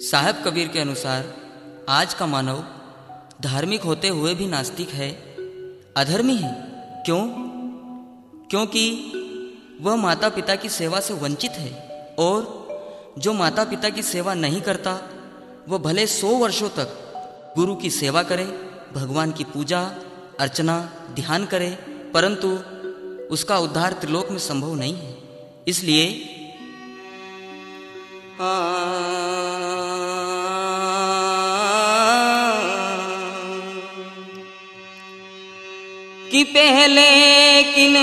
साहब कबीर के अनुसार, आज का मानव धार्मिक होते हुए भी नास्तिक है। अधर्मी है। क्यों? क्योंकि वह माता पिता की सेवा से वंचित है और जो माता पिता की सेवा नहीं करता, वह भले सौ वर्षों तक गुरु की सेवा करे, भगवान की पूजा, अर्चना, ध्यान करे, परंतु उसका उद्धार त्रिलोक में संभव नहीं है। इसलिए पहले किन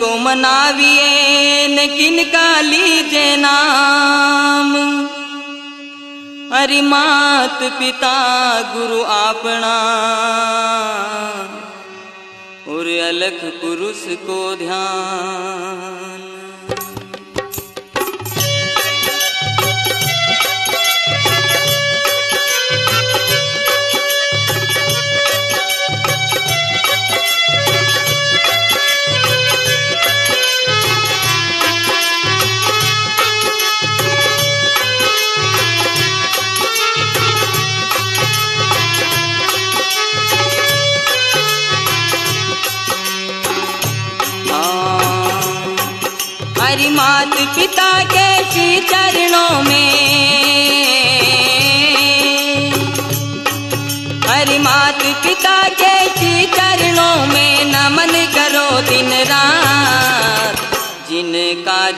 को मनाविए न किन का लीजे नाम। हरि मात पिता गुरु आपना। और अलख पुरुष को ध्यान।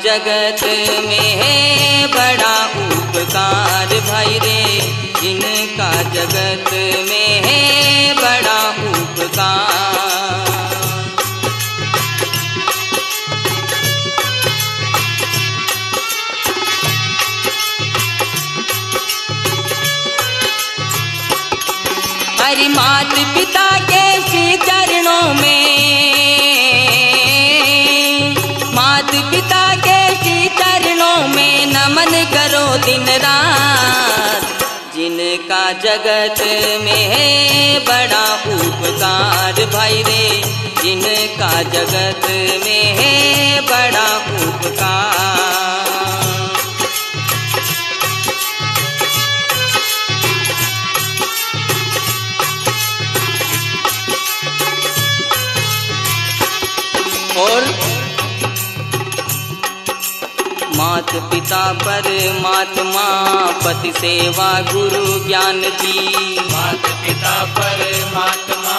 जगत में बड़ा उपकार भाई रे। जगत में बड़ा उपकार। हरि मात पिता के श्री चरणों में दिन रात, जिनका जगत में है बड़ा उपकार भाई रे। जिनका जगत में है बड़ा उपकार। मात पिता पर महात्मा पति सेवा गुरु ज्ञान जी मात पिता पर महात्मा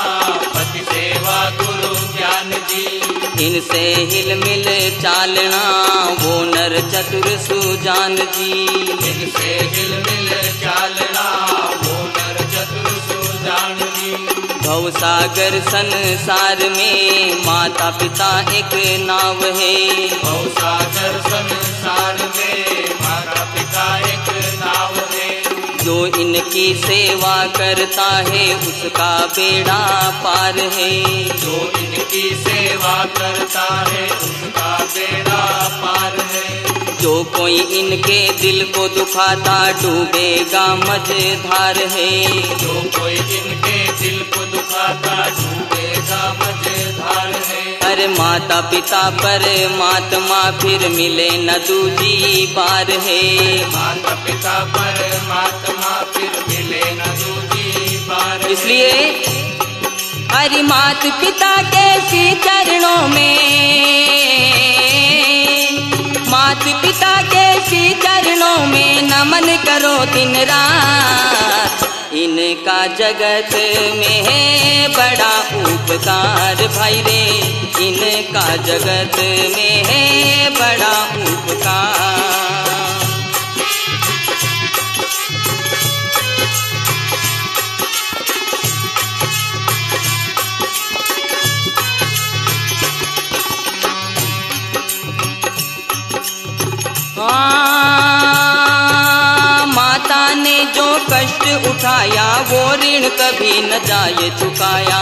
पति सेवा गुरु ज्ञान जी इनसे हिल मिल चालना वो नर चतुर सुजान जी इनसे हिल मिल चालना वो नर चतुर सुजान जी भव सागर संसार में माता पिता एक नाव है। भव सागर संसार में माता पिता एक नाव है। जो इनकी सेवा करता है उसका बेड़ा पार है। जो इनकी सेवा करता है उसका बेड़ा पार है। जो कोई इनके दिल को दुखाता डूबेगा मझधार है। जो कोई इनके दिल को दुखाता अरे माता पिता पर मात्मा फिर मिले न दूजी बार है। माता पिता पर महात्मा फिर मिले न दूजी बार इसलिए हरि मात पिता के श्री चरणों में मात पिता के श्री चरणों में नमन करो दिन रात। इनका जगत में है बड़ा उपकार भाई रे। इनका जगत में है बड़ा उपकार। उठाया वो ऋण कभी न जाए चुकाया।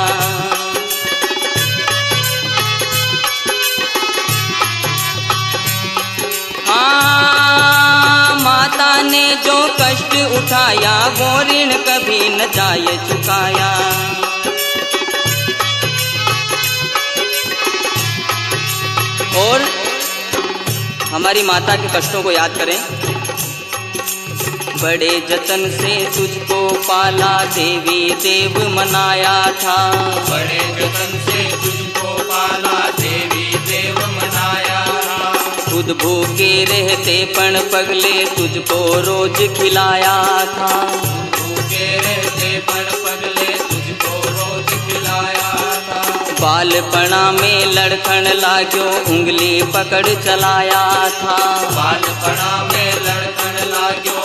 हाँ, माता ने जो कष्ट उठाया वो ऋण कभी न जाए चुकाया। और हमारी माता के कष्टों को याद करें। बड़े जतन से तुझको पाला देवी देव मनाया था। बड़े जतन से तुझको पाला देवी देव मनाया था। खुद भूखे रहते पण पगले तुझको रोज खिलाया था। भूखे रहते पण पगले तुझको रोज खिलाया था। बालपणा में लड़खण लाग्यो उंगली पकड़ चलाया था। बालपणा में लड़कन लाग्यो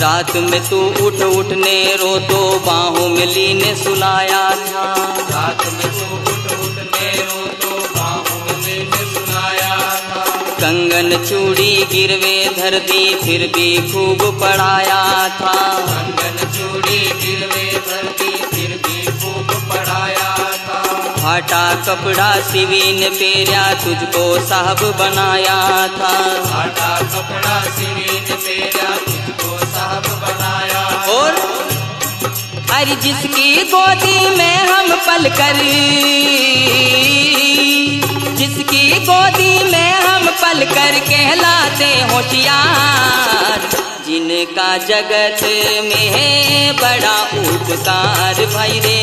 रात में तू उठ उठने रो तो बाहों में लीने सुलाया था। रात में तू उठ उठने रो तो बाहों में लेने सुनाया था। कंगन चूड़ी गिरवे धर दी फिर भी खूब पढ़ाया था। कंगन चूड़ी गिरवे धरती फिर भी खूब पढ़ाया था। फाटा कपड़ा सिवीन पेरिया तुझको साहब बनाया था। आटा कपड़ा तेरा तुझको अरे जिसकी गोदी में हम पल कर, जिसकी गोदी में हम पल कर कहलाते होशियार। जिनका जगत में बड़ा उपकार भाई रे,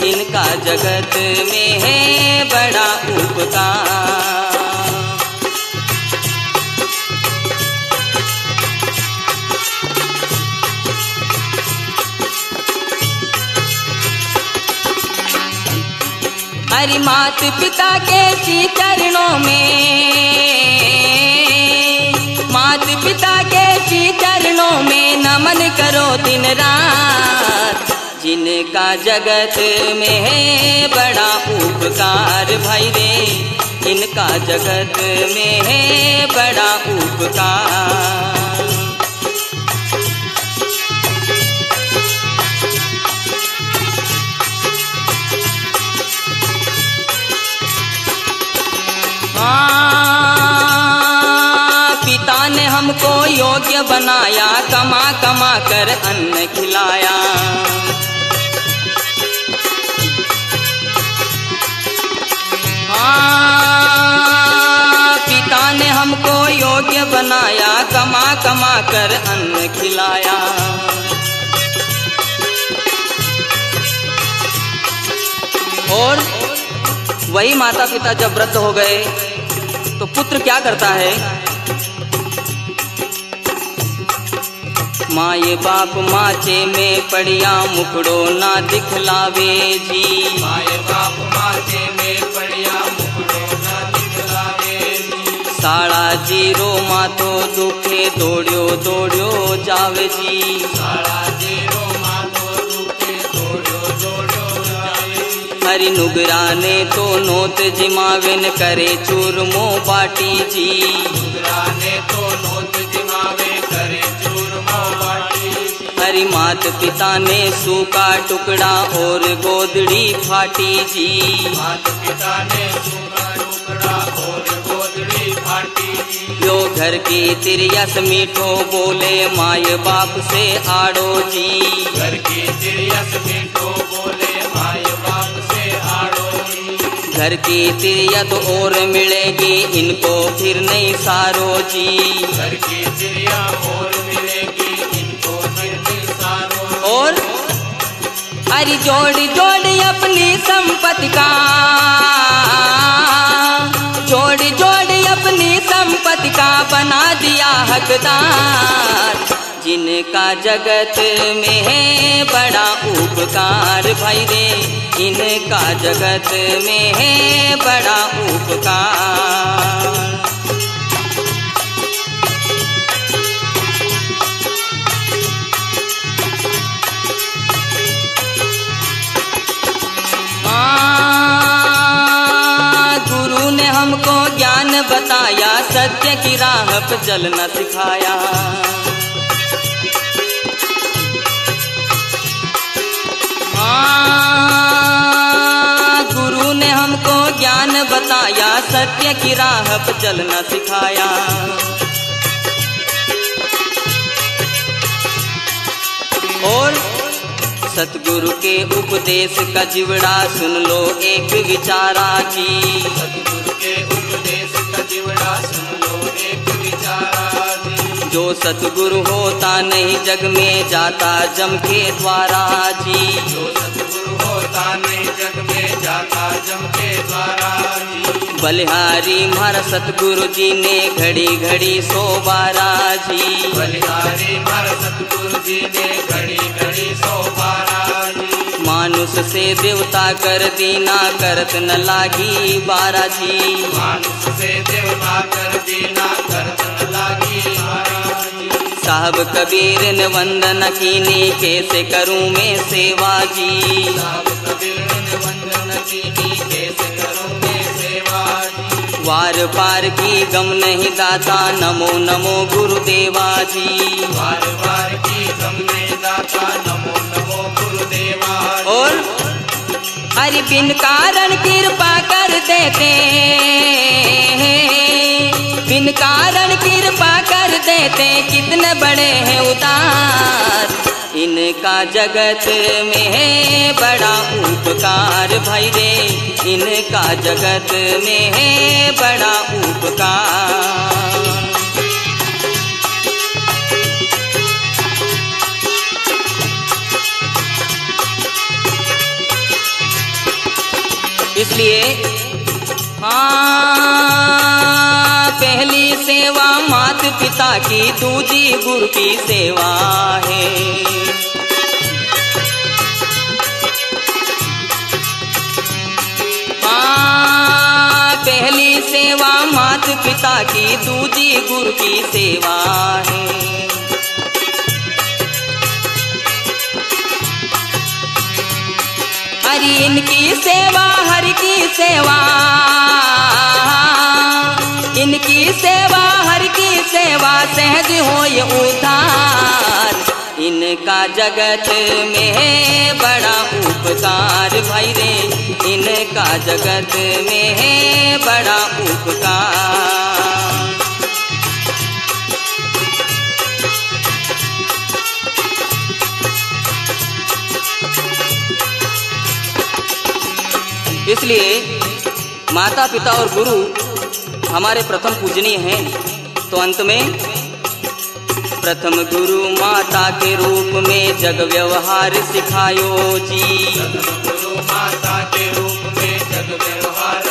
जिनका जगत में है बड़ा उपकार। हरि मात पिता के श्री चरणों में। मात पिता के श्री चरणों में नमन करो दिन रात। जिनका जगत में है बड़ा उपकार भाई रे। इनका जगत में है बड़ा उपकार। पिता ने हमको योग्य बनाया, कमा कमा कर अन्न खिलाया। पिता ने हमको योग्य बनाया, कमा कमा कर अन्न खिलाया। और वही माता पिता जब वृद्ध हो गए तो पुत्र क्या करता है? माए बाप माचे में पड़िया मुखड़ो ना दिखलावे जी। माए बाप माचे में पड़िया मुखड़ो न दिखलावे जी। साड़ा ज़ीरो माथो दुखे दौड़ियो दौड़ियो जावे जी। साड़ा हरि नुगराने तो नोत जिमाविन करे चूरमो बाटी जी। मुद्राने तो नोत जिमावे करे चूरमा बाटी जी। हरि मात पिता ने सूखा टुकड़ा और गोदड़ी फाटी जी। मात पिता ने सूखा टुकड़ा और गोदड़ी फाटी जी। यो घर की तिरयस मीठो बोले माय बाप से आड़ो जी। की तिरयत और मिलेगी इनको फिर नहीं सारो जी। घर की चिड़िया और मिलेगी इनको फिर नहीं सारो और हरि जोड़ जोड़ अपनी संपत्ति का जोड़ जोड़ अपनी संपत्ति का बना दिया हकदार। जिनका जगत में है बड़ा उपकार भाई रे। इनका जगत में है बड़ा उपकार। गुरु ने हमको ज्ञान बताया, सत्य की राह पर चलना सिखाया। हाँ, गुरु ने हमको ज्ञान बताया सत्य की राह पर चलना सिखाया। और सतगुरु के उपदेश का जिवड़ा सुन लो एक विचारा जी सतगुरु के उपदेश का जीवड़ा सुन लो। जी सतगुरु होता नहीं, जग में जाता जम के द्वारा जी। जो सतगुरु होता नहीं, जग में जाता जम के द्वारा जी। बलिहारी मारा सतगुरु जी ने घड़ी घड़ी सो बारा जी। बलिहारी मार सतगुरु जी ने घड़ी घड़ी सो बारा जी। मानुष से देवता कर दीना, करत न लागी बारा जी। मानुष से देवता कर दीना लागी कबीर ने सेवा जी साहब कबीर ने वंदन कीनी कैसे करूँ मैं सेवा जी वार पार की गम नहीं दाता, नमो नमो गुरुदेवा जी बार बार की गम नहीं दाता नमो नमो गुरुदेवा। और अरे बिन कारण कृपा कर देते बिन कारण कृपा कर देते, कितने बड़े हैं उदार इनका जगत में है बड़ा उपकार, भाई रे। इनका जगत में है बड़ा उपकार। इसलिए हाँ सेवा, मात पिता की दूजी गुरु की सेवा है। पहली सेवा, मात पिता की दूजी गुरु की सेवा है। हरि इनकी सेवा, हरि की सेवा। हो ये उधार इनका जगत में बड़ा उपकार भाई रे। इनका जगत में बड़ा उपकार। इसलिए माता पिता और गुरु हमारे प्रथम पूजनीय हैं। तो अंत में प्रथम गुरु माता के रूप में जग व्यवहार सिखायो जी। माता के रूप में जग व्यवहार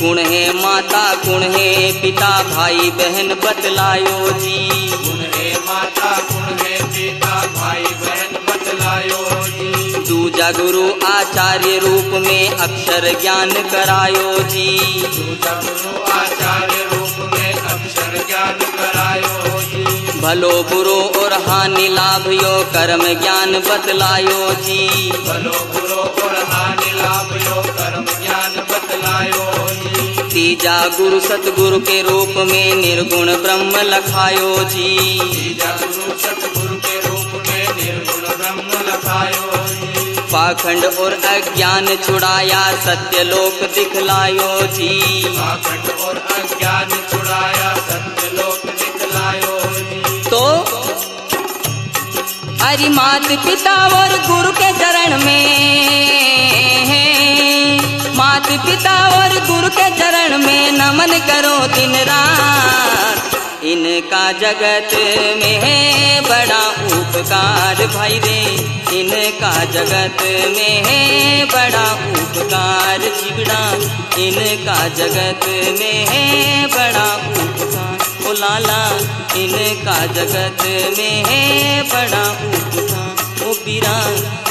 गुण है माता, गुण है पिता, भाई, बहन बतलायो जी। गुण है माता गुण है पिता भाई बहन बतलायो जी दूजा गुरु आचार्य रूप में अक्षर ज्ञान करायो जी। दूजा गुरु आचार्य भलो बुरो और हानि लाभ यो कर्म ज्ञान बतलायो जी। भलो बुरो और हानि लाभ यो कर्म ज्ञान बतलायो जी। तीजा गुरु सतगुरु के रूप में निर्गुण ब्रह्म लखायो जी। तीजा गुरु सतगुरु के रूप में निर्गुण ब्रह्म लखायो पाखंड और अज्ञान छुड़ाया सत्य लोक दिखलायो जी। पाखंड और अज्ञान छुड़ाया हरि मात पिता और गुरु के चरण में मात पिता और गुरु के चरण में नमन करो दिन रात। इनका जगत में है बड़ा उपकार भाई रे। इनका जगत में है बड़ा उपकार जिगड़ा इनका जगत में है बड़ा लाला, इनका जगत में है बड़ा उपकार ओ पीरा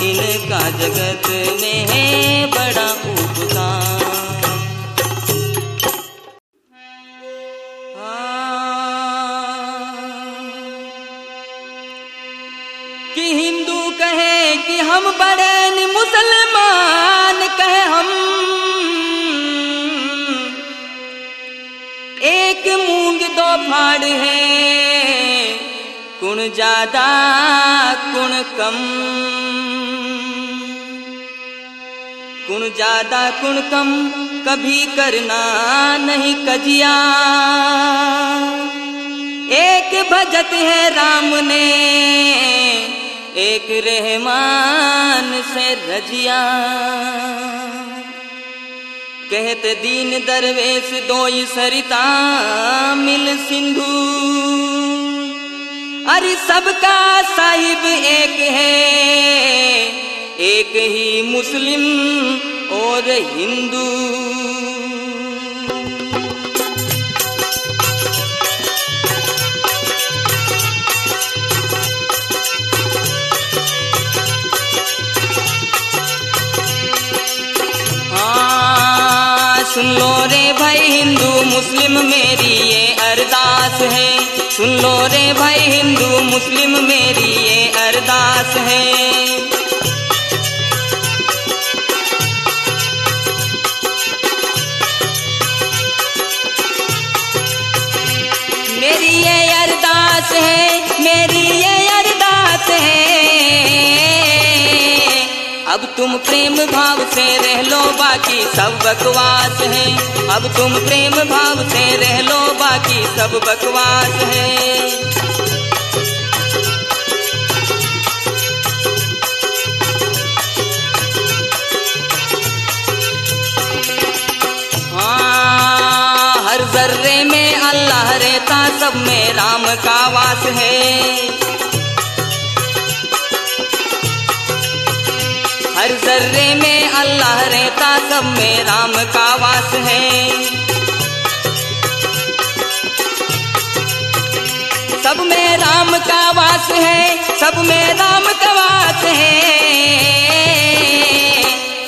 इनका जगत में है बड़ा उपकार कि हिंदू कहे कि हम बड़े मुसलमान फाड़ है। कुण ज़्यादा कुण कम। कुण ज़्यादा कुण कम कभी करना नहीं कजिया। एक भजत है राम ने, एक रहमान से रजिया। कहत दीन दरवेश दोई सरिता मिल सिंधु। अरे सबका साहिब एक है, एक ही मुस्लिम और हिंदू। सुन लो रे भाई, हिंदू, मुस्लिम मेरी ये अरदास है। सुन लो रे भाई, हिंदू, मुस्लिम मेरी ये अरदास है। मेरी ये अरदास है अब तुम प्रेम भाव से रह लो, बाकी सब बकवास है। अब तुम प्रेम भाव से रह लो, बाकी सब बकवास है। हाँ हर जर्रे में अल्लाह रहता, सब में राम का वास है। जर्रे में अल्लाह रहता, सब में राम का वास है। सब में राम का वास है, सब में राम का वास है।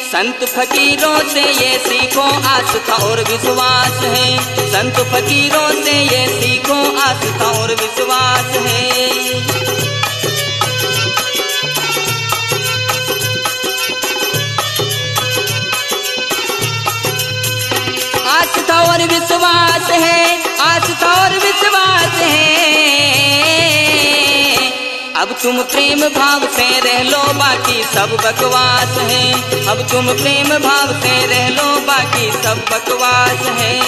संत फकीरों से ये सीखो, आस्था और विश्वास है। संत फकीरों से ये सीखो, आस्था और विश्वास है। आस्था और विश्वास है आस्था और विश्वास है। अब तुम प्रेम भाव से रह लो, बाकी सब बकवास है। अब तुम प्रेम भाव से रह लो, बाकी सब बकवास है।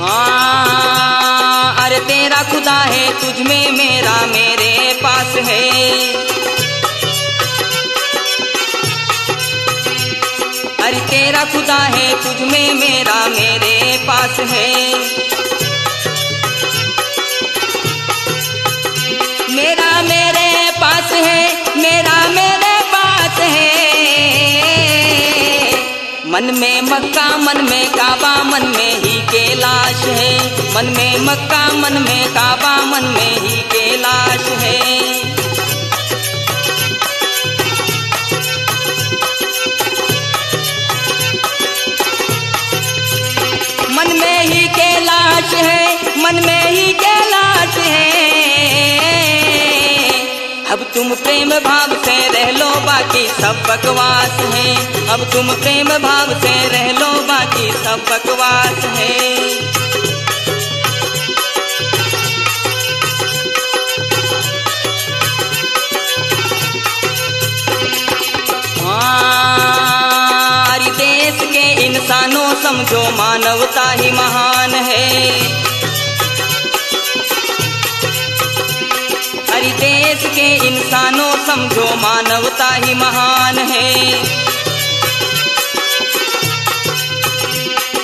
हाँ। तेरा खुदा है, तुझ में मेरा मेरे पास है। अरे तेरा खुदा है, तुझ में मेरा मेरे पास है। मन में मक्का, मन में काबा, मन में ही कैलाश है। मन में मक्का, मन में काबा, मन में ही कैलाश है। मन में ही कैलाश है, मन में ही कैलाश तुम प्रेम भाव से रह लो, बाकी सब बकवास है। अब तुम प्रेम भाव से रह लो, बाकी सब बकवास है। इंसानों, समझो मानवता ही महान है। देश के इंसानों समझो मानवता ही महान है।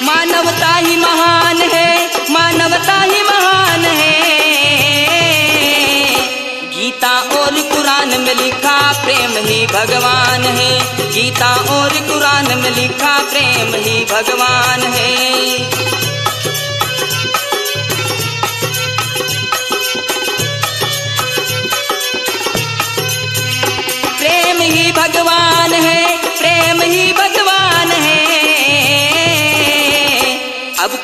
मानवता ही महान है, मानवता ही महान है। गीता और कुरान में लिखा प्रेम ही भगवान है। गीता और कुरान में लिखा प्रेम ही भगवान है।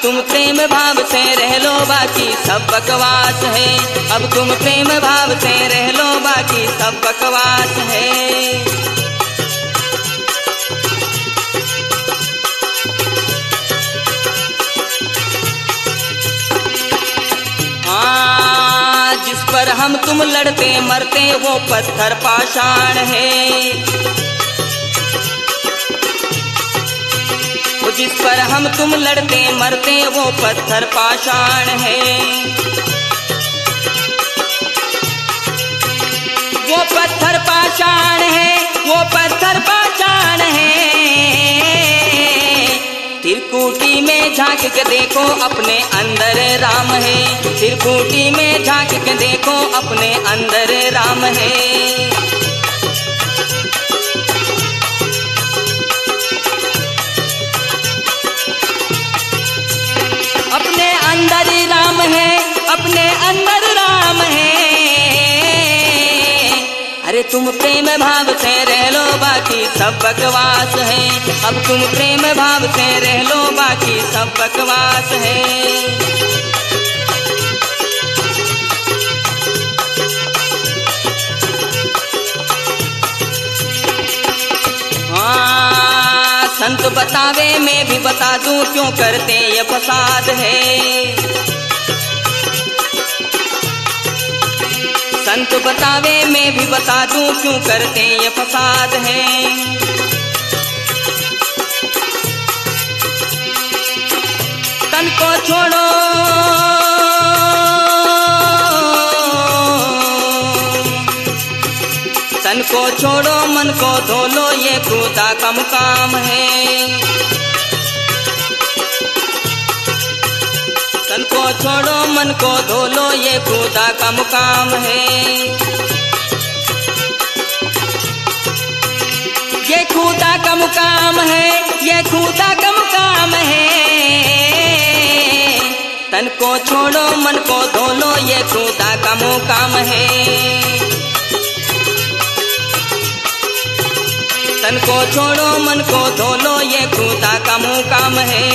तुम प्रेम भाव से रह लो बाकी, सब बकवास है। अब तुम प्रेम भाव से रह लो बाकी, सब बकवास है। जिस पर हम तुम लड़ते मरते, वो पत्थर पाषाण है। जिस पर हम तुम लड़ते मरते, वो पत्थर पाषाण है। वो पत्थर पाषाण है, वो पत्थर पाषाण है। त्रिकुटी में झाँक के देखो, अपने अंदर राम है। त्रिकुटी में झाँक के देखो, अपने अंदर राम है। अंदर राम है, अपने अंदर राम है। अरे तुम प्रेम भाव से रह लो, बाकी सब बकवास है। अब तुम प्रेम भाव से रह लो, बाकी सब बकवास है। संत बतावे, मैं भी बता दूँ क्यों करते ये फसाद है। संत बतावे, मैं भी बता दूँ क्यों करते ये फसाद है। तन को छोड़ो तन को छोड़ो, मन को धो लो ये खुदा का मुकाम है। तन को छोड़ो, मन को धो लो ये खुदा का मुकाम है। ये खुदा का मुकाम है, ये खुदा का मुकाम है। तन को छोड़ो, मन को धो लो ये खुदा का मुकाम है। तन को छोड़ो, मन को धो लो ये खुदा का मुकाम है।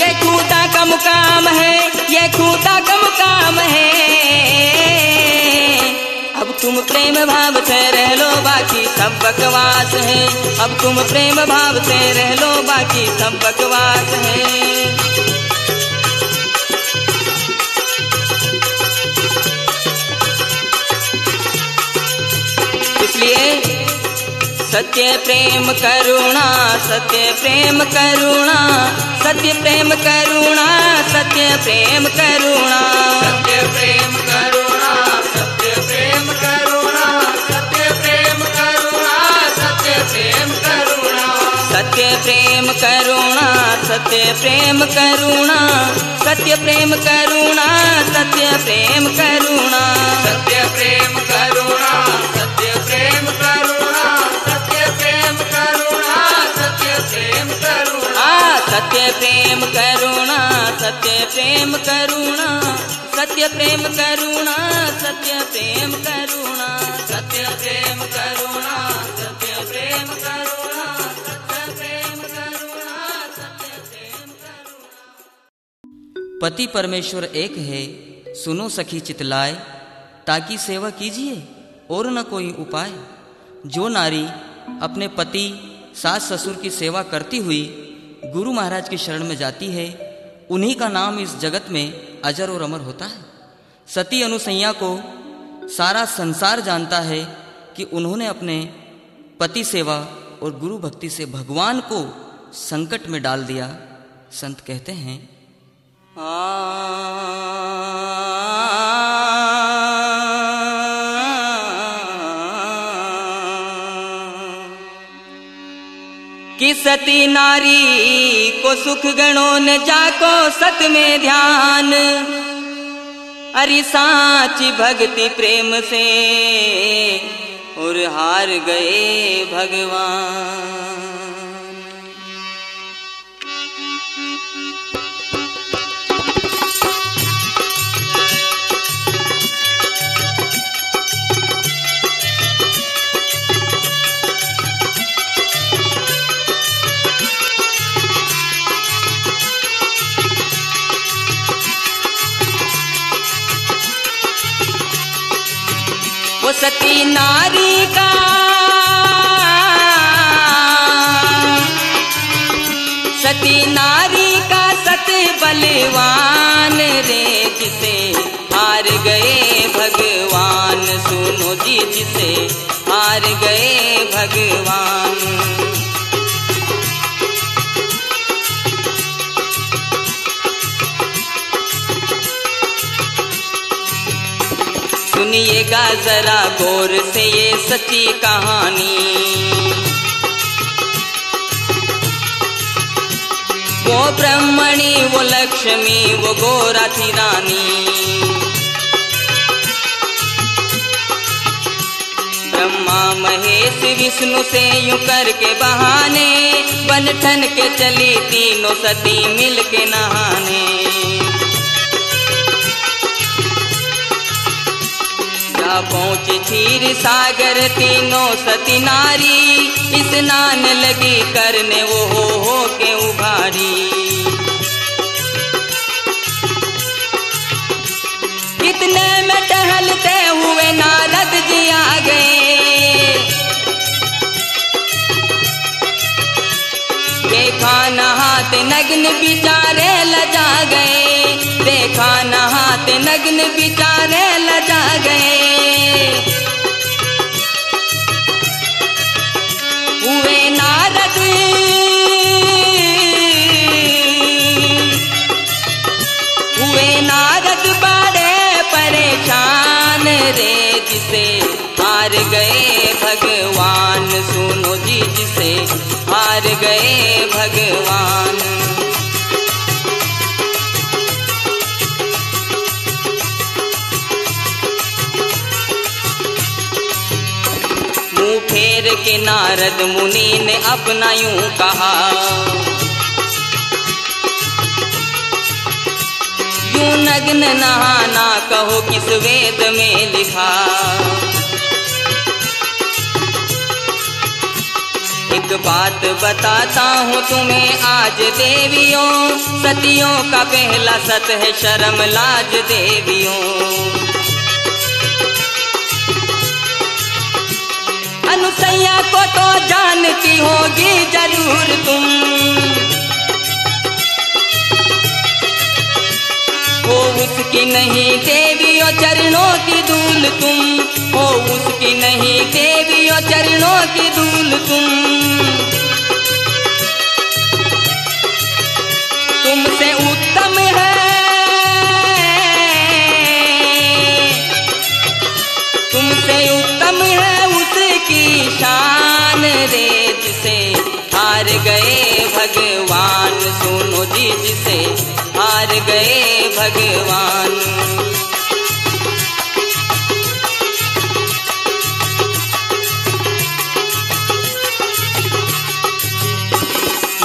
ये खुदा का मुकाम है, ये खुदा का मुकाम है। अब तुम प्रेम भाव से रह लो, बाकी सब बकवास है। अब तुम प्रेम भाव से रह लो, बाकी सब बकवास है। इसलिए सत्य प्रेम करुणा सत्य प्रेम करुणा सत्य प्रेम करुणा सत्य प्रेम करुणा सत्य प्रेम करुणा सत्य प्रेम करुणा सत्य प्रेम करुणा सत्य प्रेम करुणा सत्य प्रेम करुणा सत्य प्रेम करुणा सत्य प्रेम करुणा सत्य प्रेम करुणा सत्य प्रेम सत्य प्रेम करुणा, सत्य प्रेम करुणा, सत्य प्रेम करुणा, सत्य प्रेम करुणा, सत्य प्रेम करुणा पति परमेश्वर एक है, सुनो सखी चितलाए, ताकि सेवा कीजिए और न कोई उपाय। जो नारी अपने पति, सास ससुर की सेवा करती हुई गुरु महाराज के शरण में जाती है, उन्हीं का नाम इस जगत में अजर और अमर होता है। सती अनुसैया को सारा संसार जानता है कि उन्होंने अपने पति सेवा और गुरु भक्ति से भगवान को संकट में डाल दिया। संत कहते हैं कि सती नारी को सुख गणो न जाको सत में ध्यान। अरि साची भक्ति प्रेम से और हार गए भगवान। वो सती नारी का। सती नारी का सत बलवान रे, जिसे हार गए भगवान। सुनो जी, जिसे हार गए भगवान। सुनिएगा जरा गौर से ये सच्ची कहानी। वो ब्रह्मणी, वो लक्ष्मी, वो गोरा थी रानी ब्रह्मा, महेश, विष्णु से यूँ करके बहाने बन ठन के चली तीनों सती मिल के नहाने। जा पहुँची क्षीर सागर, तीनों सती नारी। स्नान लगी करने वो हो हो के उभारी। इतने में टहलते हुए नारद जी आ गए। देखा नहात नग्न बिचारे लजा गए। देखा नहात नग्न बिचारे लजा गए। हुए नारद। हुए नारद बड़े परेशान रे, जिसे हार गए भगवान। सुनो जी, जिसे हार गए भगवान। के नारद मुनि ने अपना यूँ कहा, यूँ नग्न नहाना कहो किस वेद में लिखा, एक बात बताता हूँ तुम्हें आज देवियों, सतियों का पहला सत है शर्म लाज देवियों अनुसैया को तो जानती होगी ज़रूर तुम। हो उसकी नहीं देवियों चरणों की धूल तुम। हो उसकी नहीं देवियों चरणों की धूल तुम। तुमसे उत्तम है उसकी शान रे, जिसे हार गए भगवान। सुनो जी, जिसे हार गए भगवान।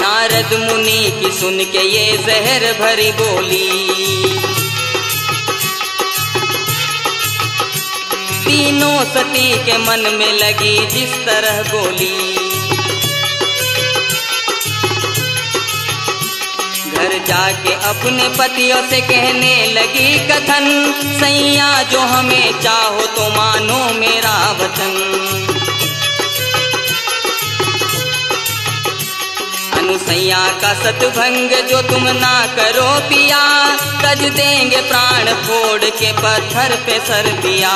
नारद मुनि की सुन के ये जहर भरी बोली। तीनों सती के मन में लगी जिस तरह गोली घर जाके अपने पतियों से कहने लगी कथन, सैया जो हमें चाहो तो मानो मेरा वचन। अनुसैया का सतभंग जो तुम ना करो पिया, तज देंगे प्राण फोड़ के पत्थर पे सर दिया।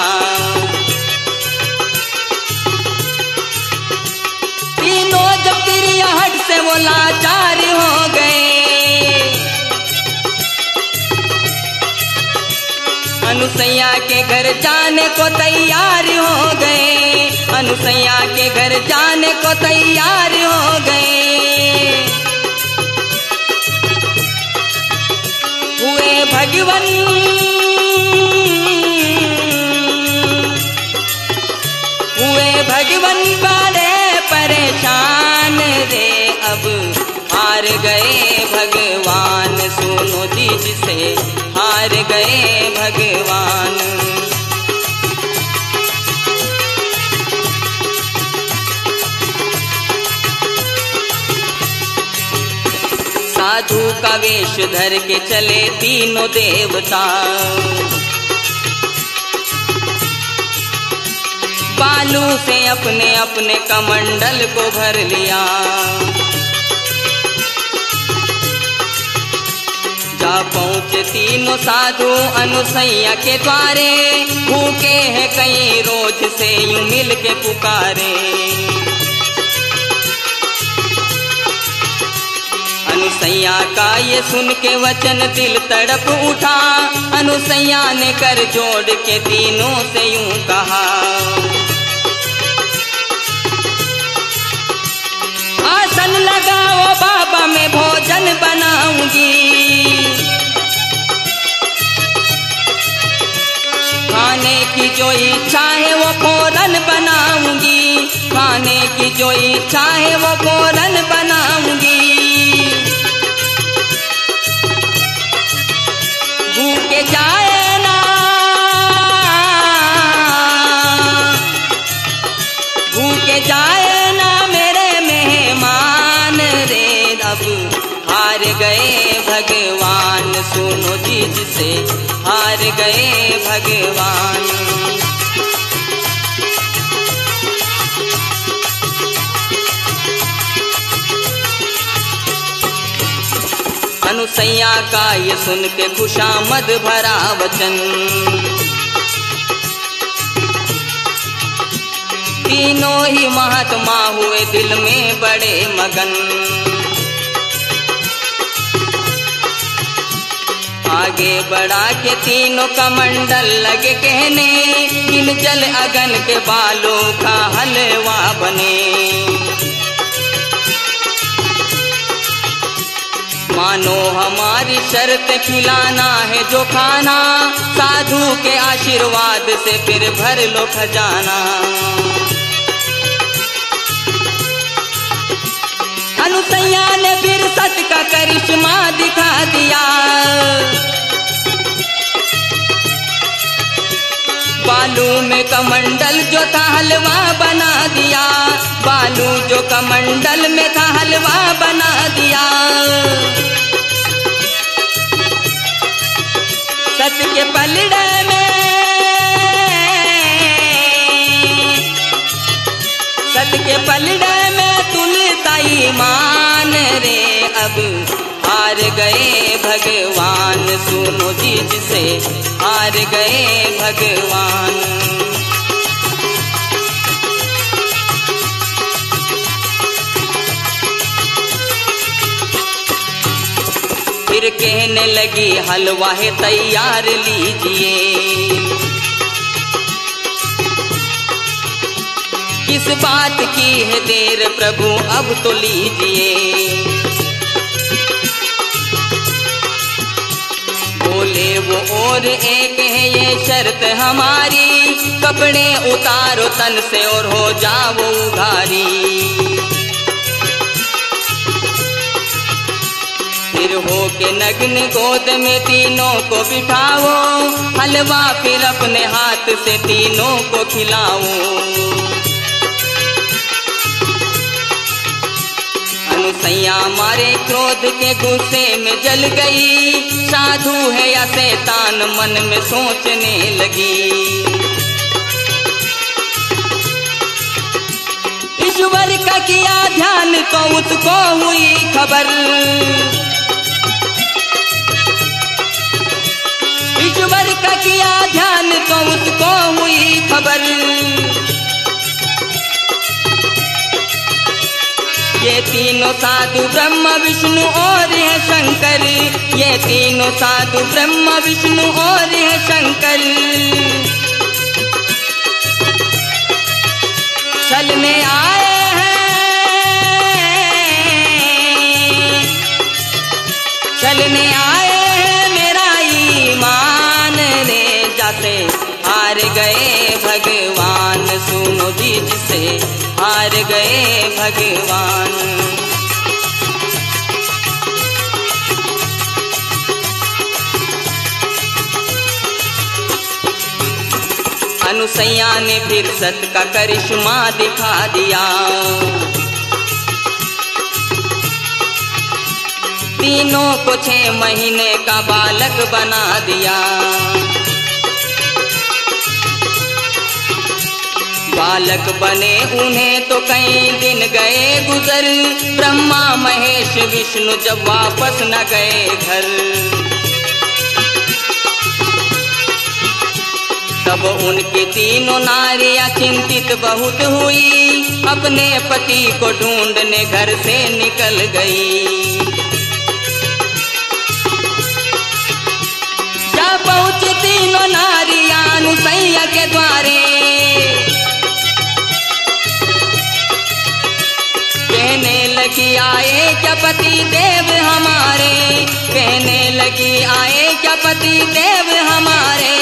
जब तिरियाहट से वो लाचार हो गए। अनुसैया के घर जाने को तैयार हो गए। अनुसैया के घर जाने को तैयार हो गए। भगवन हुए भगवन बड़े का वेश धर के चले तीनों देवता। बालू से अपने अपने कमंडल को भर लिया। जा पहुँचे तीनों साधु अनुसैया के द्वारे, भूखे हैं कई रोज से यूँ मिल के पुकारे। अनुसैया का ये सुन के वचन दिल तड़प उठा। अनुसैया ने कर जोड़ के तीनों से यूँ कहा, आसन लगाओ बाबा, में भोजन बनाऊँगी। खाने की जो इच्छा है वो फ़ौरन बनाऊँगी। खाने की जो इच्छा है वो फ़ौरन बनाऊँगी। गए भगवान, सुनो जीज से हार गए भगवान। अनुसैया का ये सुन के खुशामद भरा वचन। तीनों ही महात्मा हुए दिल में बड़े मगन। आगे बढ़ा के तीनों का मंडल लगे कहने इन जल अगन के बालों का हलवा बने। मानो हमारी शर्त खिलाना है जो खाना, साधु के आशीर्वाद से फिर भर लो खजाना। अनुसैया ने फिर सत का करिश्मा दिखा दिया। बालू में कमंडल जो था हलवा बना दिया। बालू जो कमंडल में था हलवा बना दिया। सत के पलड़े में सत के पलड़े में तुलता ईमान रे। अब हार गए भगवान, सुनो जीज से हार गए भगवान। फिर कहने लगी, हलवा है तैयार, लीजिए। किस बात की है देर, प्रभु, अब तो लीजिए। बोले वो और एक है ये शर्त हमारी। कपड़े उतारो तन से और हो जाओ उघारी फिर हो के नग्न गोद में तीनों को बिठाओ। हलवा फिर अपने हाथ से तीनों को खिलाओ। अनुसैया मारे क्रोध के गुस्से में जल गई। साधु है या शैतान मन में सोचने लगी। ईश्वर का किया ध्यान तो उसको हुई खबर। ईश्वर का किया ध्यान तो उसको हुई खबर। ये तीनों साधु ब्रह्म, विष्णु और है शंकर। ये तीनों साधु ब्रह्म, विष्णु और है शंकर। चलने आए हैं। चलने आए हैं मेरा ईमान रे जाते हार गए भगवान, सुनो जीज से हार गए भगवान। अनुसैया ने फिर सत का करिश्मा दिखा दिया। तीनों को छह महीने का बालक बना दिया। बालक बने, उन्हें तो कई दिन गए गुजर। ब्रह्मा, महेश, विष्णु जब वापस न गए घर। तब उनकी तीनों नारियाँ चिंतित बहुत हुई। अपने पति को ढूँढने घर से निकल गई। जा पहुँची तीनों नारियाँ अनुसैया के द्वारे। कहने लगी, आए क्या पति देव हमारे? कहने लगी, आए क्या पति देव हमारे?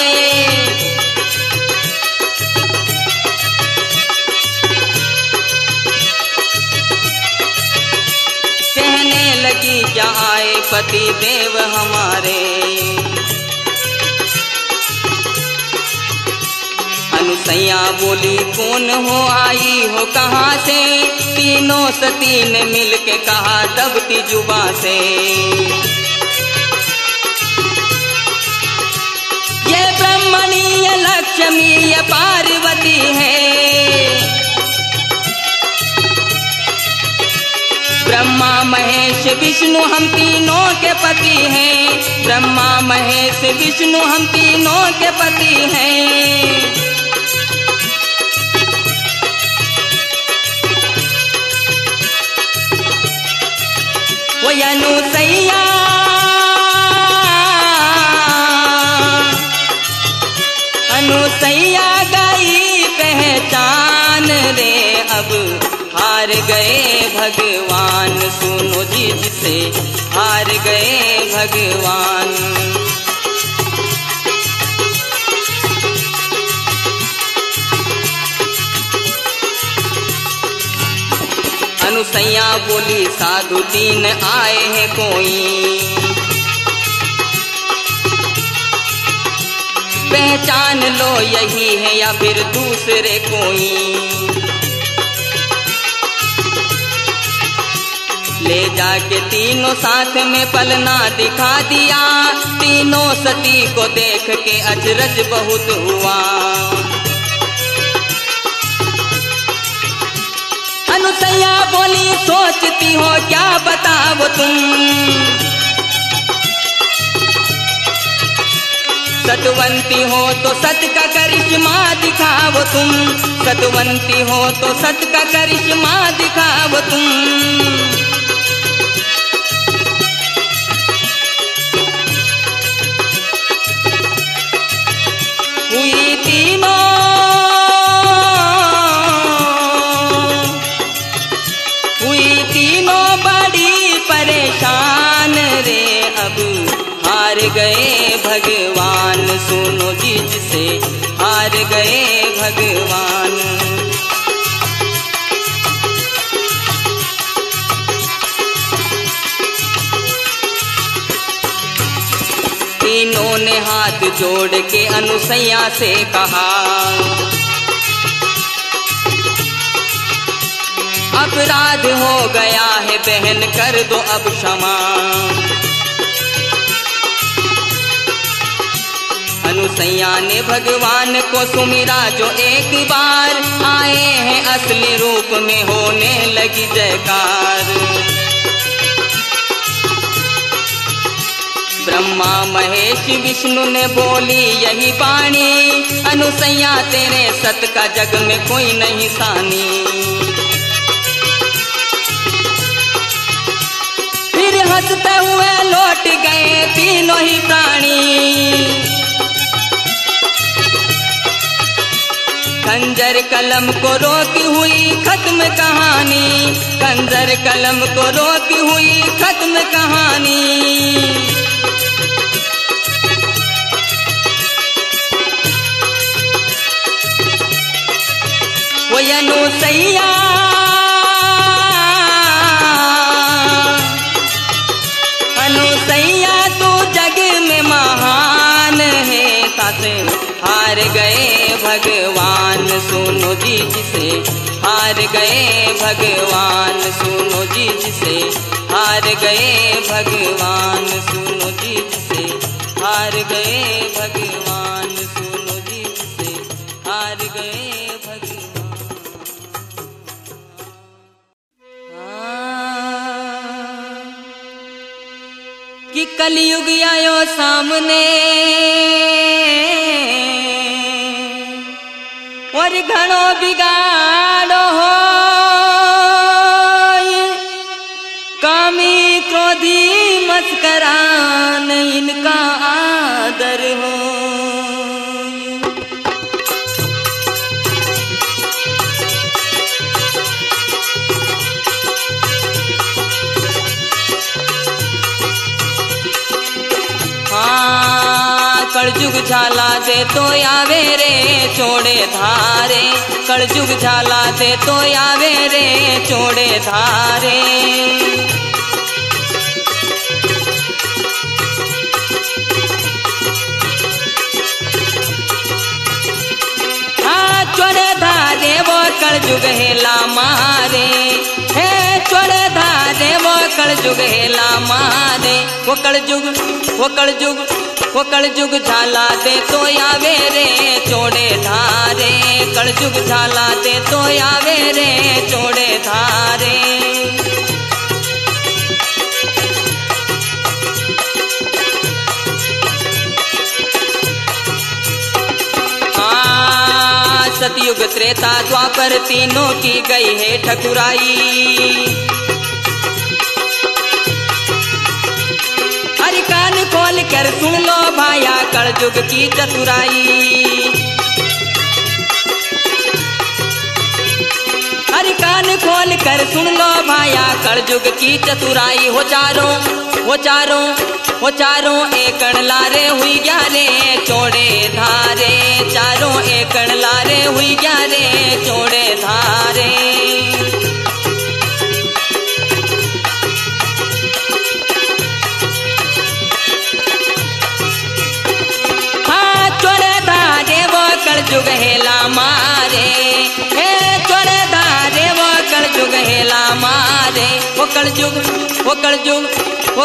कहने लगी, क्या आए पति देव हमारे? अनुसैया बोली, कौन हो आई हो कहाँ से? तीनों सती ने मिल के कहा दबती जुबा से। ये ब्रह्मणी ये लक्ष्मी, ये पार्वती है। ब्रह्मा महेश, विष्णु हम तीनों के पति हैं। ब्रह्मा महेश, विष्णु हम तीनों के पति हैं। अनुसैया अनुसैया गई पहचान रे, अब हार गए भगवान। सुनो जी जिसे हार गए भगवान। अनुसैया बोली, साधु तीन आए हैं कोई। पहचान लो यही है या फिर दूसरे कोई। ले जाके तीनों साथ में पलना दिखा दिया, तीनों सती को देख के अचरज बहुत हुआ। अनुसैया बोली, सोचती हो क्या बताओ तुम? सतवंती हो तो सत का करिश्मा दिखाओ तुम। सतवंती हो तो सत का करिश्मा दिखाओ तुम। जोड़ के अनुसैया से कहा अपराध हो गया है बहन, कर दो अब क्षमा। अनुसैया ने भगवान को सुमिरा जो एक बार आए हैं असली रूप में होने लगी जयकार। ब्रह्मा महेश विष्णु ने बोली, यही वाणी। अनुसैया तेरे सत का जग में कोई नहीं सानी। फिर हँसते हुए लौट गए तीनों ही प्राणी। कंजर कलम को रोकी हुई खत्म कहानी। कंजर कलम को रोकी हुई खत्म कहानी। वो अनुसैया अनुसैया तू जग में महान है ताते हार गए भगवान, सुनो जी जिसे। हार गए भगवान, सुनो जी जिसे। हार गए भगवान, सुनो जी जिसे। हार गए भगवान। कलयुग आयो सामने। और घणो बिगाड़ो कलजुग झाला दे तो आवे रे, चोड़े धारे. कलजुग झाला दे तो आवे रे, चोड़े धारे. चोड़े धारे, वो कलजुग हेला मारे. वो कलजुग हेला मारे वो कलजुग वो कलजुग वो कलजुग झाला दे तो आवे रे चोड़े धारे। कलजुग झाला दे तो आवे रे चोड़े धारे। हाँ, सतयुग त्रेता द्वापर तीनों की गई है ठकुराई। कर सुन लो भाया कलयुग की चतुराई। हर कान खोल कर सुन लो भाया कलयुग की चतुराई। हो चारों हो चारों हो चारों एकण लारे हुई ग्यारे चोड़े धारे, चारों एकण लारे हुई ग्यारे चौड़े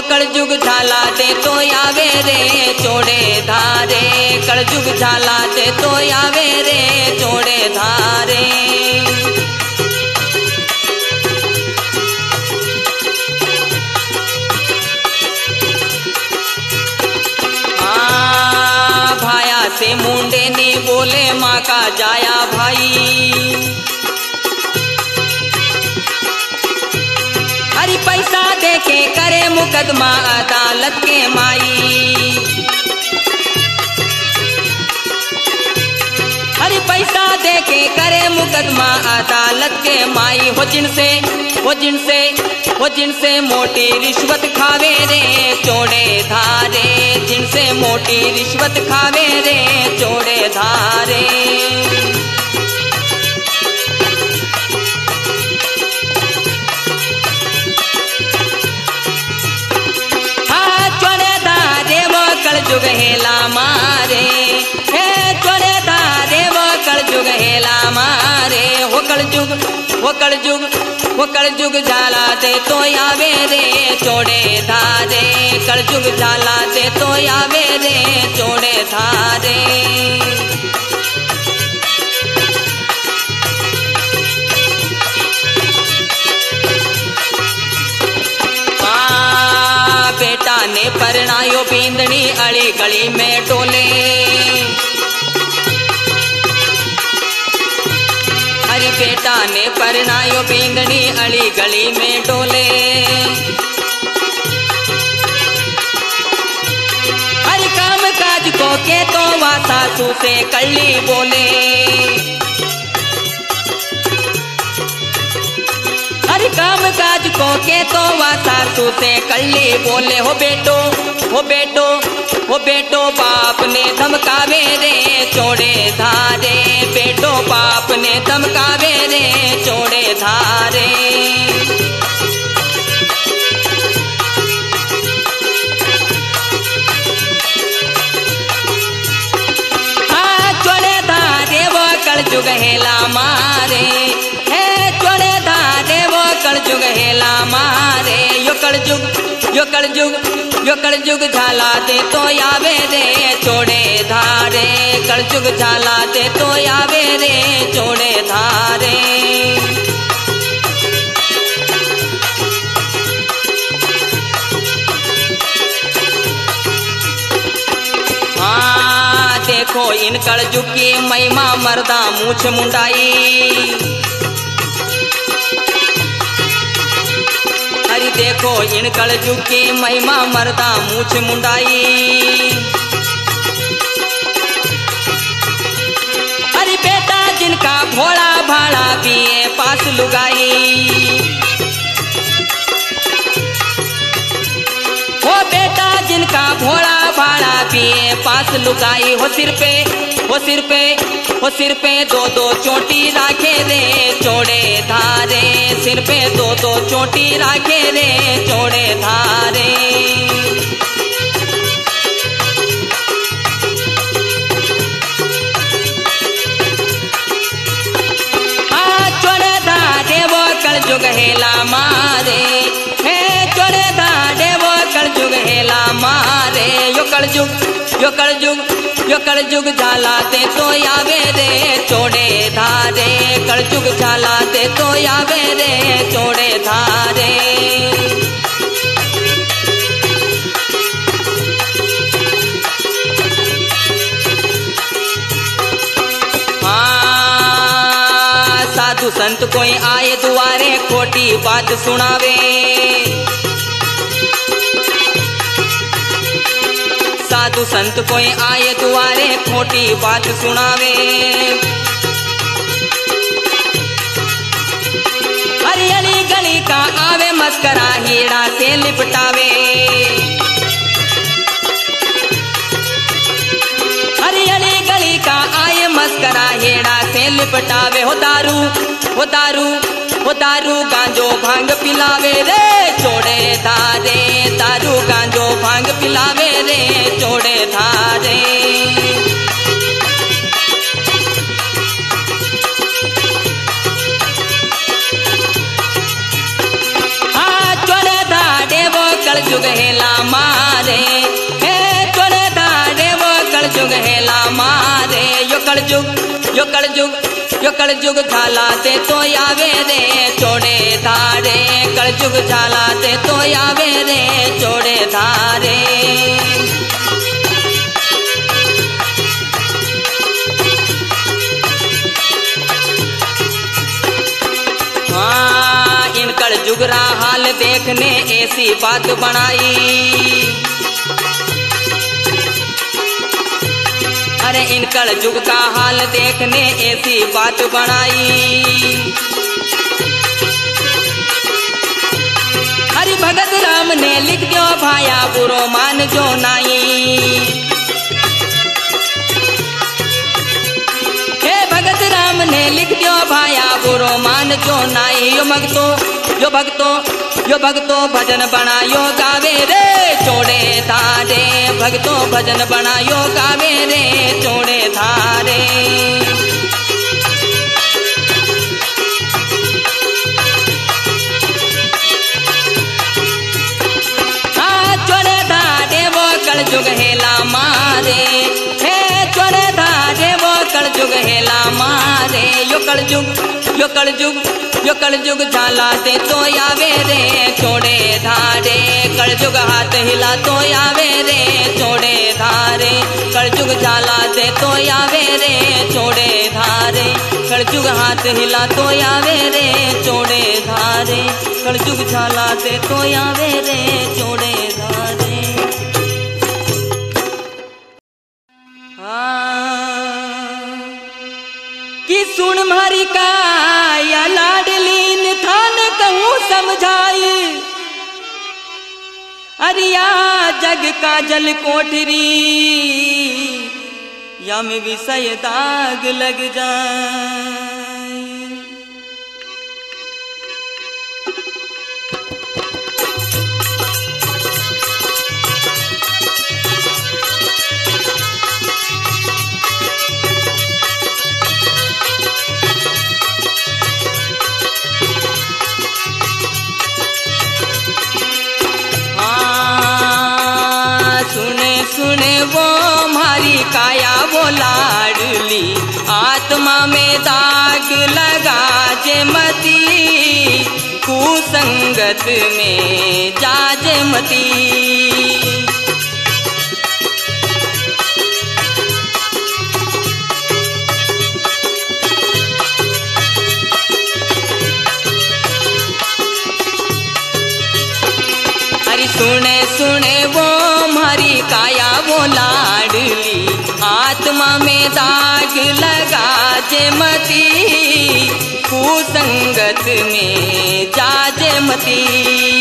कलजुग झाला दे तो आवे रे चोड़े धारे। कलजुग झाला दे तो आवे रे चोड़े धारे। भाया से मुंडे ने बोले, माँ का जाया मुकदमा अदालत के माई। हरी पैसा दे के करे मुकदमा अदालत के माई। हो जिनसे हो जिनसे हो जिनसे मोटी रिश्वत खावे रे, चोड़े धारे। जिनसे मोटी रिश्वत खावे रे, चोड़े धारे। वो कलजुग हेला मारे। हे चोड़े धारे वो कलजुग हेला मारे। हो कलजुग वो कलजुग वो कलजुग झाला दे तो यावे रे चोड़े धारे। कलजुग झाला दे तो यावे रे चोड़े धारे। परणायो बींदनी अली गली में टोले। हरी बेटा ने परणायो बींदनी अली गली में टोले। हर काम काज को के तो वा सासू से कल्ली बोले। को के तो वा सासू से कल्ली बोले, हो बेटो हो बेटो हो बेटो, बाप ने धमकावे रे, चोड़े धारे, बेटो, बाप ने धमकावे रे, चोड़े धारे. चोड़े धारे, वो कलजुग हेला मारे हे वो कलजुग हेला मारे। यो कलजुग यो कलजुग यो कलजुग झाला दे तो आवे रे चोड़े धारे। कलजुग झाला दे तो आवे रे चोड़े धारे। हाँ देखो इन कलजुग की महिमा मर्दा मूछ मुंडाई। देखो, इन झुकी महिमा मरदा मूछ मुंडाई। अरे बेटा, जिनका भोला भाड़ा पिए पास लुगाई। हो बेटा, जिनका भोला भाड़ा पिए, पास लुकाई हो सिर पे, हो सिर पे, हो सिर पे दो दो चोटी राखे रे, चोड़े धारे, सिर पे दो दो चोटी राखे रे, चोड़े धारे। वो कल जुग हेला मारे। हेला मारे यो कल जुग यो कल जुग यो कल जुग झाला दे तो यावे रे चोड़े धारे। कल जुग झाला दे तो यावे रे चोड़े धारे। हाँ, साधु संत कोई आए दुआरे खोटी बात सुनावे। साधु संत कोई आए, दुआरे खोटी बात सुनावे। हरियाली हरी गली का आवे, मस्करा हीरा से लिपटावे। हरियाली हरी गली का आए, मस्करा हेड़ा से लिपटावे हो दारू हो दारू हो दारू गांजो भाँग पिलावे रे, चोड़े धारे दारू गांजो भाँग पिलावे रे, चोड़े धारे हाँ वो मारे चोड़े वो मारे, यो यो कल जुग यो कल जुग झाला ते तो यावे रे चोड़े धारे। कल जुग झाला ते तो यावे रे चोड़े धारे। हाँ इनकर जुगरा हाल देखने ऐसी बात बनाई। अरे इनकर जुग का हाल देखने ऐसी बात बनाई। हरि भगत राम ने लिख दियो भाया, बुरो मान जो नाई। हे भगत राम ने लिख दियो भाया, बुरो मान जो नाई। यो भक्तो यो भक्तो यो भक्तो भजन बनायो गावे रे। चोड़े तारे भगतों भजन बनायो का मेरे चोड़े धारे हाँ चोड़े धारे वो कल जुग हेला मारे कल हेला मारे यो कल जुग यो कल जुग यो कल जुग झाला दे तो यावे रे चोड़े धारे। कल जुग हाथ हिला तो यावे रे चोड़े धारे। कल जुग झाला दे तो यावे रे चोड़े धारे। कल जुग हाथ हिला तो यावे रे चोड़े धारे। कल जुग झाला दे तो यावे रे चोड़े धारे। हाँ, सुन मारी का या लाडलीन थान कहूँ समझाई। अरिया जग का जल कोठरी, यम विषय दाग लग जाए। वो लाडली आत्मा में दाग लगा जे मती। कुसंगत में जाजे मती। हरि सुने सुने वो हमारी काया में दाग लगा जे मती कुसंगत में जाजे मती।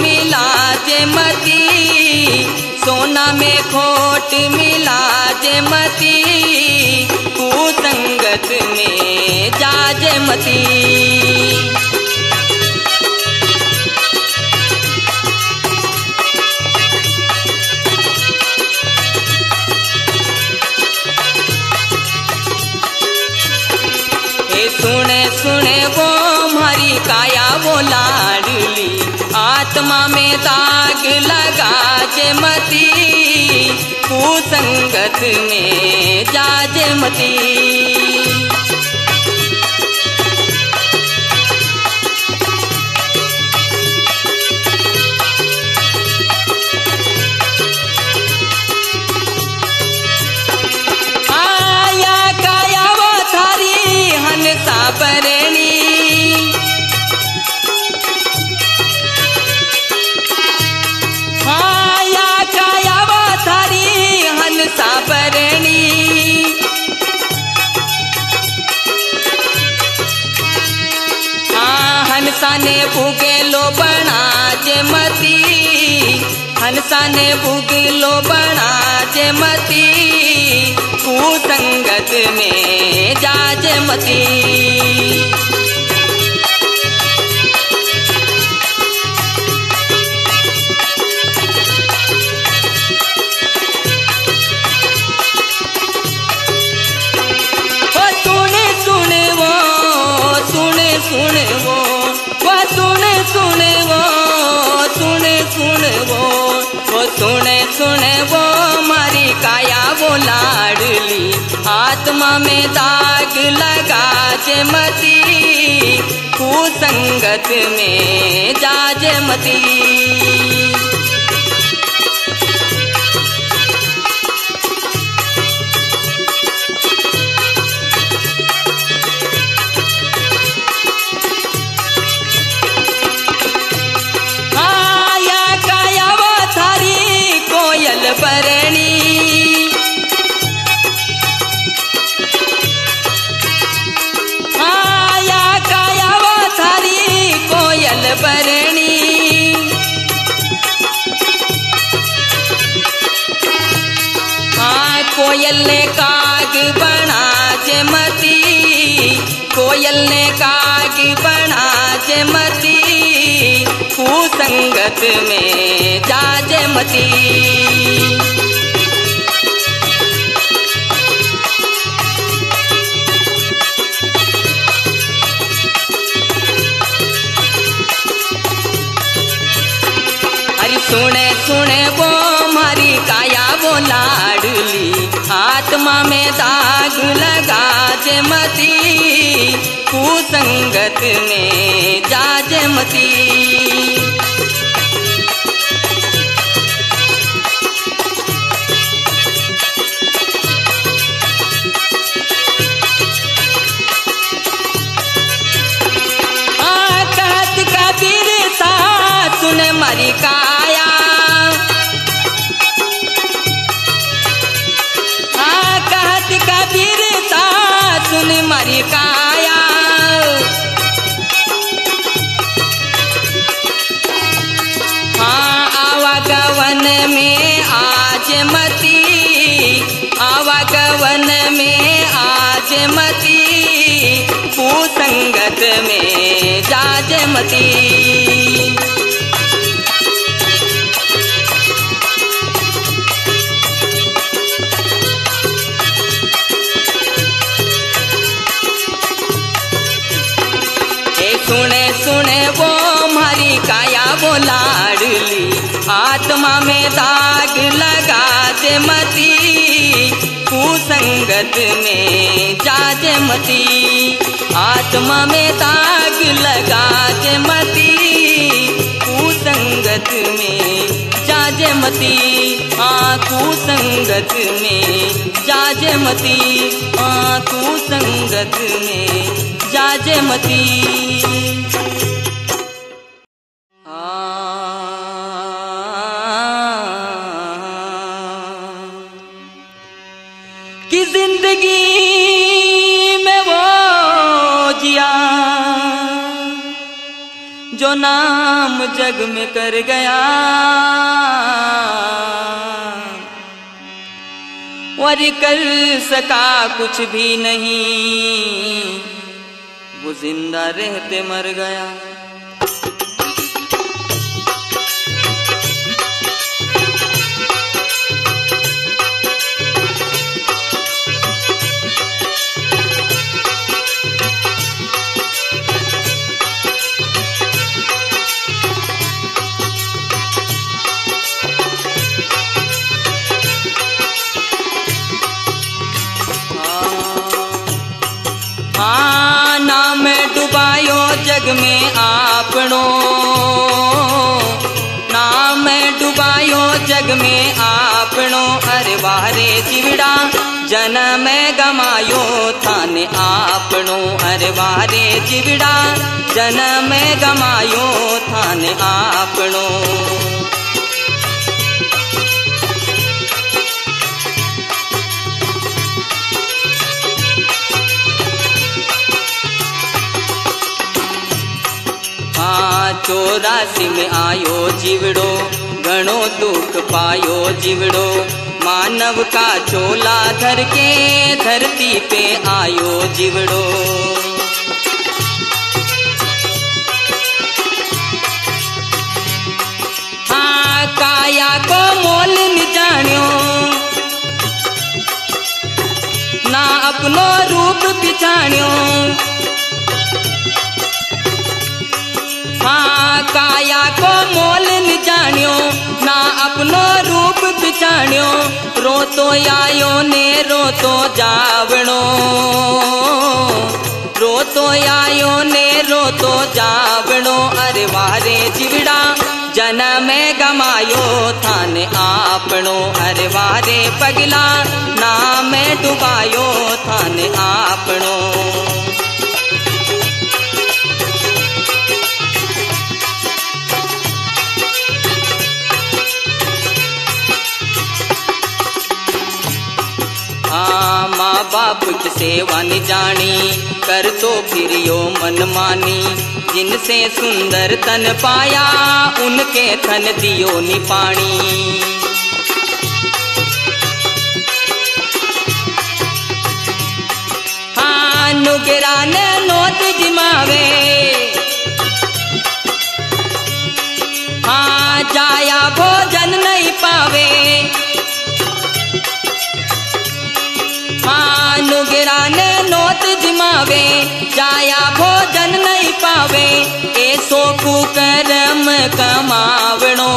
मिला जे मती सोना में खोट मिला जे मती कुसंगत में जा जे मती। मती कुसंगत में जाजे मती। हाँ भूगे लो भूगेलो बना जे मती हंसाने ने भूगेलो बना जे मती कुसंगत में जाजे मती कुसंगत में जाज मती ने काग बना जमती कोयल ने काग बना जमती संगत में जा मती। दाग लगा जमती मती कुसंगत में जा मती। में जाज सुने सुने वो मारी काया वो लाडली। आत्मा में दाग लगा दे मती। कुसंगत में जाजे मती। आत्मा में दाग लगा दे मती कुसंगत में जाजे मती। आ कुसंगत में जाजे मती। आ कुसंगत में जाजे मती। जग में कर गया। और कर सका कुछ भी नहीं, वो ज़िंदा रहते मर गया। अरे वारे चिवड़ा जन्म गमायो थाने आपनो अरे वारे चिवड़ा जन्म गमायो थाने आपनो। चौरासी में आयो जीवड़ो, घणो दुख पायो जीवड़ो। मानव का चोला धर के धरती पे आयो जीवड़ो। हाँ काया को मोल न जानियो। ना अपनो रूप पिछाणियो हाँ काया को मोल न जानियो ना अपनो रूप पिछाणियो। रो तो आयो ने रो तो जावणो। रो तो आयो ने रो तो जावणो। अरे वारे चिवड़ा, जन्म गमायो थाने आपणो। अरे वारे पगला, नाम डुबायो थाने आपणो। बाप की सेवा न जानी, कर तो फिर यो मन मानी। जिनसे सुंदर तन पाया, उनके थन दियो नि पानी हाँ नुगरा नोत जिमावे हाँ जाया भोजन नहीं पावे। नुगरा ने नोत जिमावे, जाया भोजन नहीं पावे ऐसो कुकरम कमावणो।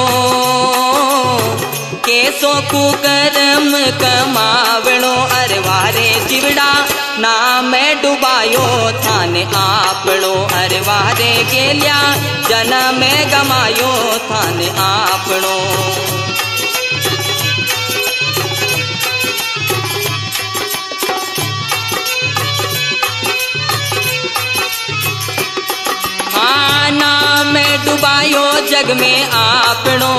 केसो कुकरम कमावणो अरे वारे चिवड़ा नाम डुबायो, थाने आपणो। अरे वारे गेल्या, जन्म गमायो, थाने आपणो। नाम डुबायो जग में आपणो।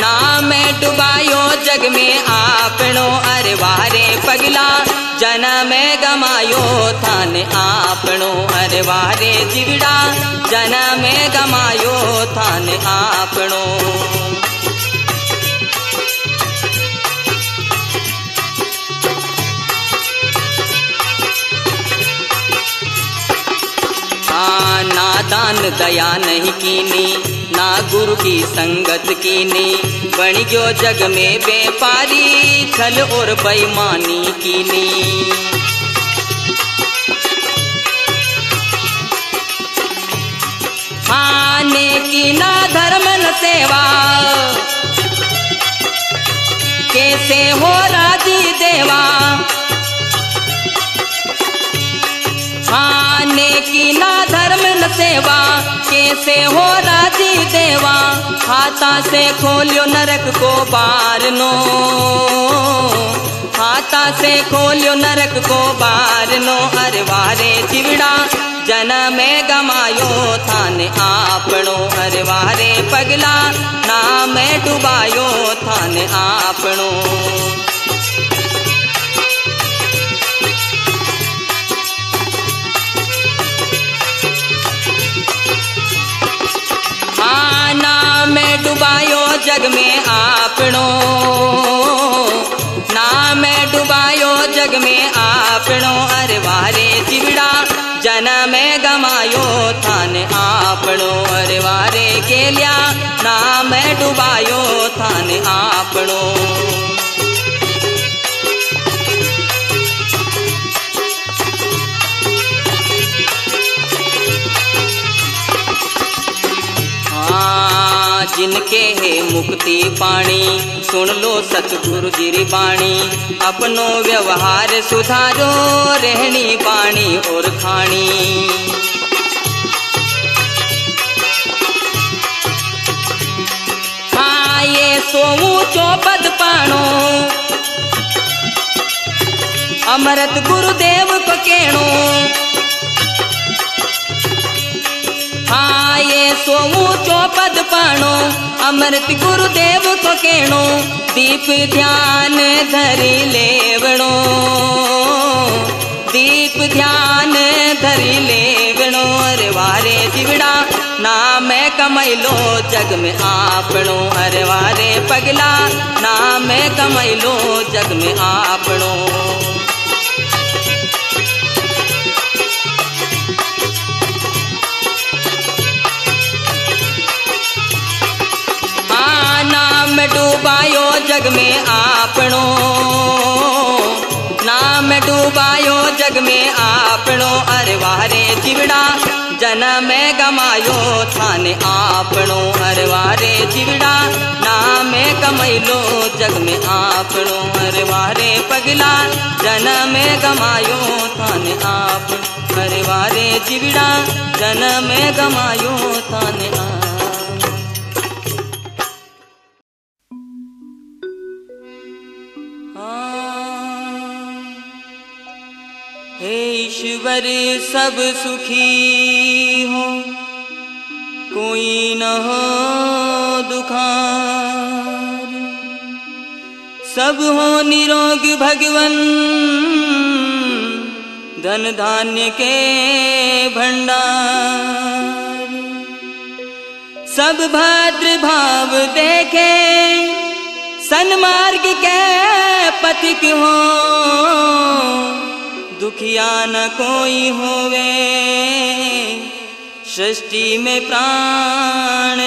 नाम डुबायो जग में आपणो। अरे वारे पगला, जन्म गमायो थान आपणो। अरे वारे जिवड़ा जन्म गमायो थान आपणो। नादान दया नहीं कीनी, ना गुरु की संगत कीनी। बन गयो जग में व्यापारी, छल और बेईमानी कीनी। हाँ ने की ना धर्म, न सेवा। कैसे हो राज़ी देवा? हाँ नेकी ना धर्म, न सेवा। कैसे हो राज़ी देवा? हाथा से खोलियो नरक को बार नो हाथा से खोलियो नरक को बार नो अरे वारे चिवड़ा, जन्म गमायो थाने आपणो। अरे वारे पगला, नाम डुबायो थाने आपणो। डुबायो जग में आपो ना मैं डुबायो जग में आपणो। अरे वारे चिवड़ा जन्म गमायो थान आपणो। अरे वारे केल्या नाम डुबायो थान आपणो। मुक्ति पाणी. सुन लो सतगुरु जी बाणी. अपनो व्यवहार सुधारो रहनी बाणी और खानी हाँ ये सोऊ चौपद पाणो. अमृत गुरुदेव को केणो हाँ ये सोऊ चौपद पाणो, अमृत गुरुदेव को केणो, दीप ध्यान धरी लेवणो। दीप ध्यान धरी लेवणो अरे वारे जीवड़ा ना मैं कमैलो, जग में आपणो। अरे वारे पगला ना मैं कमैलो, जग में आपणो। डूबायो जग में आपणो। नाम डूबायो जग में आपणो। अरे वारे जीवड़ा जन्म गमायो थाने आपणो। अरे वारे जीवड़ा नाम कमैलो जग में आपणो। अरे वारे पगला, जन्म गमायो थाने आप अरे वारे जीवड़ा जन्म गमायो थाने आप ईश्वर सब सुखी हो, कोई न हो दुखार। सब हो निरोग भगवन, धन धान्य के भंडार। सब भद्र भाव देखे, सन्मार्ग के पथिक हो दुखिया न कोई होवे। सृष्टि में प्राण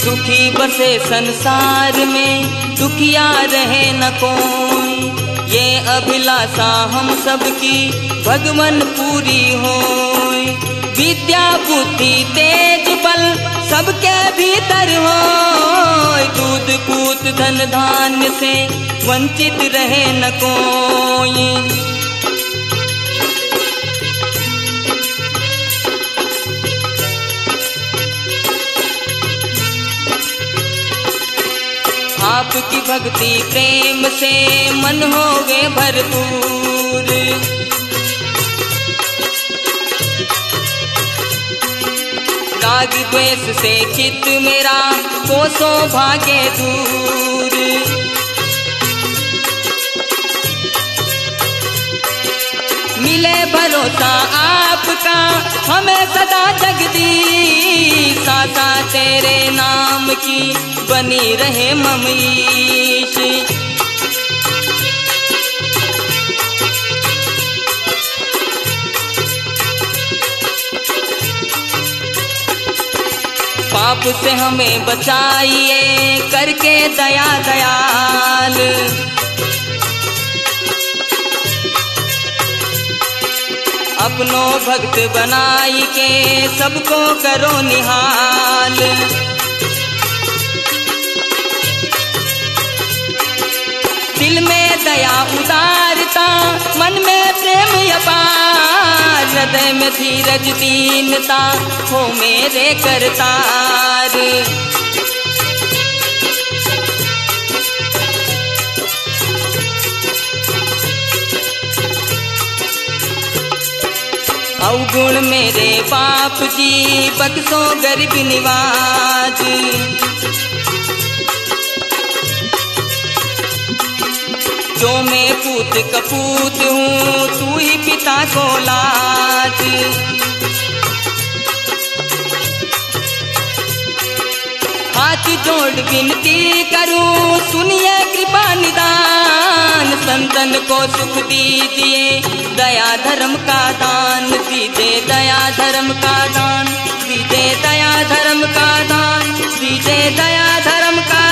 सुखी बसे संसार में, दुखिया रहे न कोई ये अभिलाषा हम सबकी भगवन पूरी हो विद्या, बुद्धि, तेज, बल सबके भीतर हो दूध पूत धन, धान्य से वंचित रहे न कोई। आपकी भक्ति प्रेम से मन हो गए भरपूर। राग द्वेष से चित्त मेरा कोसों भागे दूर। मिले भरोसा आपका, हमें सदा जगदी साता तेरे नाम की बनी रहे ममीश। पाप से हमें बचाइए, करके दया दयाल। अपनों भक्त बनाई के सबको करो निहाल। दिल में दया उदारता मन में प्रेम अपार हृदय में धीरज दीनता हो मेरे करतार। अवगुण मेरे बाप जी बक्सो गरीब निवाज। जो मैं पूत कपूत हूँ, तू ही पिता को लाज। हाथ जोड़ विनती करूँ, सुनिए कृपा निदान। संतन को सुख दीजिए, दया धर्म का दान। दीजिए दया धर्म का दान, दीजिए दया धर्म का दान। दीजिए दया धर्म का